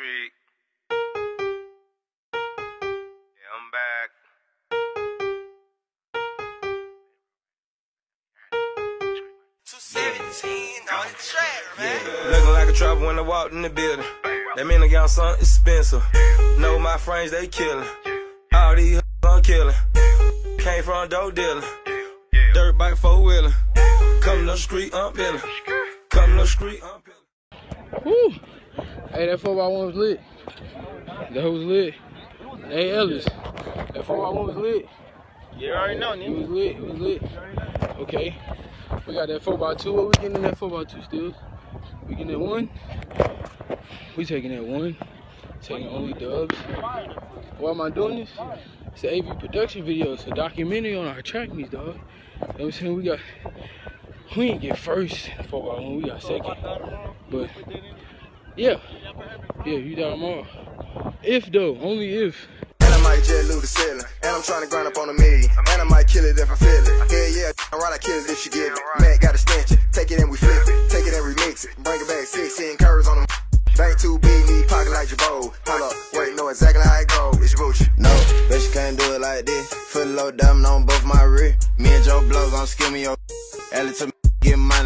street. Yeah, I'm back. Looking like a trapper when I walked in the building. That mean I got something expensive. Know my friends, they killing. All these I'm killing. Came from dope dealing. Dirt bike four wheeling. Come to the street, I'm peeling. Come to the street, I'm peeling. Hey, that 4x1 was lit. That was lit. Hey, Ellis, that 4x1 was lit. You already know, It was lit. It was lit. Okay. We got that 4x2. What we getting in that 4x2 still? We getting that one? We taking that one. Taking only dubs. Why am I doing this? It's an AV production video. It's a documentary on our track meets, dog. You know what I'm saying? We got, we didn't get first 4x1. We got second. But, yeah. Yeah, you down tomorrow. If though, only if. And I might jet loot the ceiling. And I'm trying to grind up on a million. And I might kill it if I feel it. Yeah, yeah, alright, I kill it if she give it. Matt got a stench. Take it and we flip it. Take it and remix it. Bring it back 16 curves on them. Bank too big, need pocket like Jabot. Hold up, wait, know exactly how it go. It's Gucci. No, bet you can't do it like this. Foot low diamond on both my rear. Me and Joe Blow gon' skill me your. Ellie to me,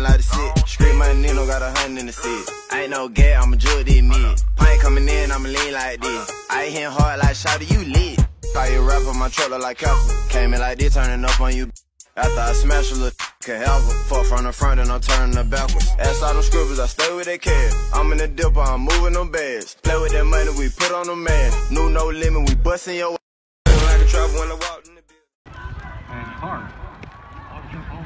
like the shit. Street money, Nino got a hundred in the seat. Ain't no gay, I'm a jewel, this mid. Pint coming in, I'ma lean like this. I hit hard like shouty, you lit. Call you rapper, my trailer like Casper. Came in like this, turning up on you. After I smash a little can help her. Fuck from the front and I'm turning her backwards. Ass all them scribbles, I stay with that cash. I'm in the dipper, I'm moving them bags. Play with that money, we put on the man. New no limit, we bustin' your Looking like a trapper when I walked in the building. and hard.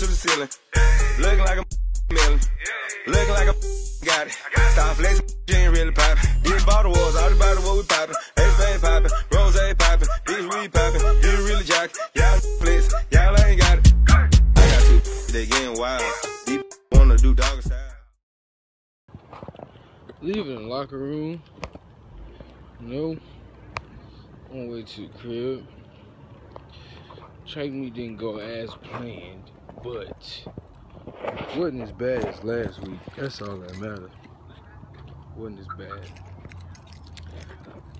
to the ceiling. Looking like a million. Looking like a got it. Stop flexing, she ain't really poppin'. These bottle wars, all the bottle what we poppin'. Everything poppin', rose poppin', these weed poppin', you really jock. Y'all flex, y'all ain't got it. I got two, they getting wild. These wanna do dog style. Leaving the locker room. No. On way to the crib. Track me didn't go as planned, but wasn't as bad as last week. That's all that matters. Wasn't as bad.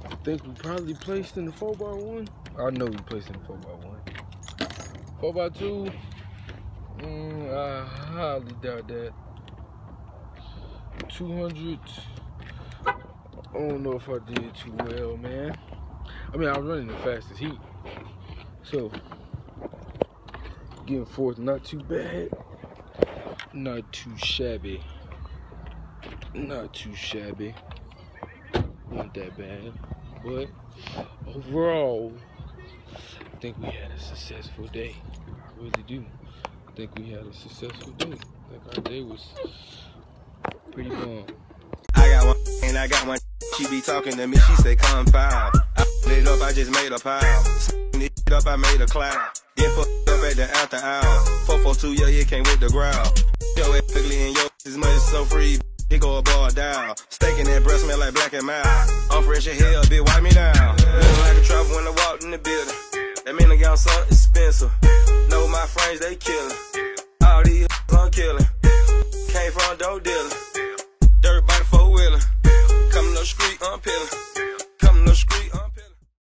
I think we probably placed in the 4x1. I know we placed in the 4x1. 4x2, mm, I highly doubt that. 200. I don't know if I did too well, man. I mean, I was running the fastest heat. So, getting fourth, not too bad. Not too shabby. Not too shabby. Not that bad. But, overall, I think we had a successful day. I really do. I think we had a successful day. I think our day was pretty bomb. I got one and I got one. She be talking to me, she say come five. I put it up, I just made a pile. Shit up, I made a cloud. Then the after hour. 442, yeah, it came with the growl. Yo, it ugly and yo, this money so free. He go a bar down. Steak in that breast smell like black and mild. I'm fresh as hell, bitch, wipe me down. Looking like a when I walked in the building. That mean I got something expensive. Know my friends, they killin'. All these I'm killing. Came from a dope dealing.